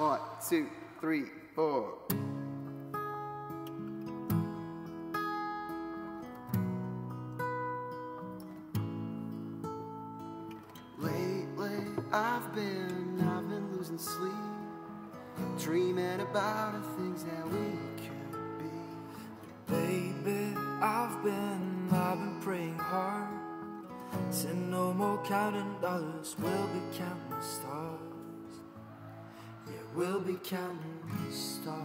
One, two, three, four. Lately, I've been, I've been losing sleep, dreaming about the things that we could be. Baby, I've been, I've been praying hard. Said no more counting dollars, we'll be counting stars. We'll be counting stars.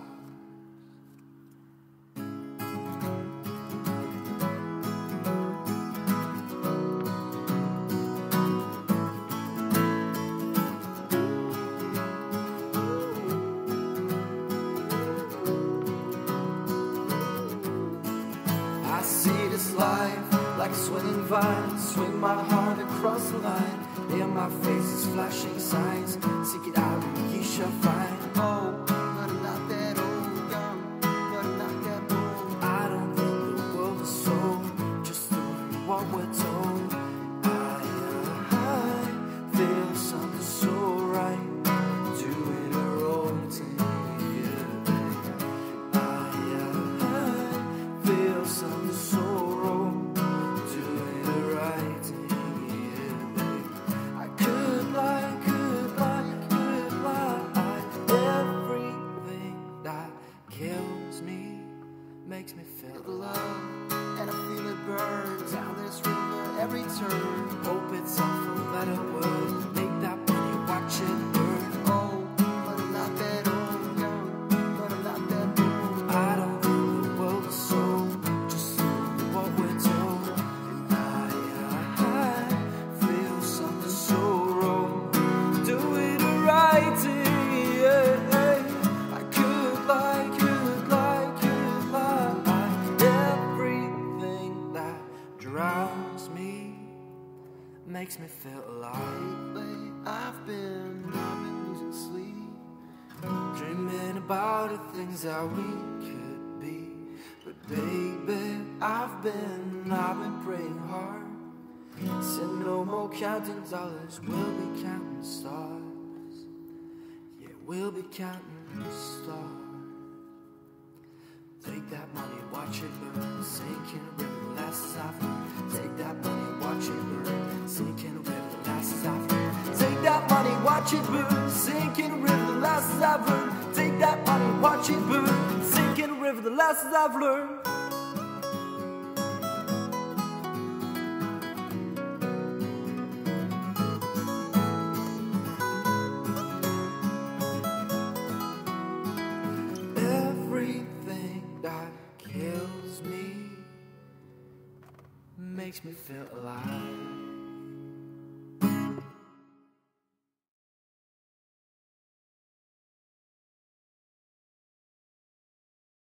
I see this life like a swinging vine. Swing my heart across the line. Yeah, my face is flashing signs. Seek it out, and ye shall find. Oh, but I'm not that old, young, but I'm not that bold. I don't think the world is sold, just doing what we're told. Kills me makes me feel The love, and I feel it burn down this river every turn. Makes me feel alive. Lately, I've been, I've been losing sleep. Dreaming about the things that we could be. But baby, I've been, I've been praying hard. Said no more counting dollars, we'll be counting stars. Yeah, we'll be counting stars. Take that money, watch it burn, sink in a river, the last is I've watch it burn, sink in a river, the is I've learned. Take that money, watch it burn, sink in a river, the lessons I've learned. Everything that kills me makes me feel alive.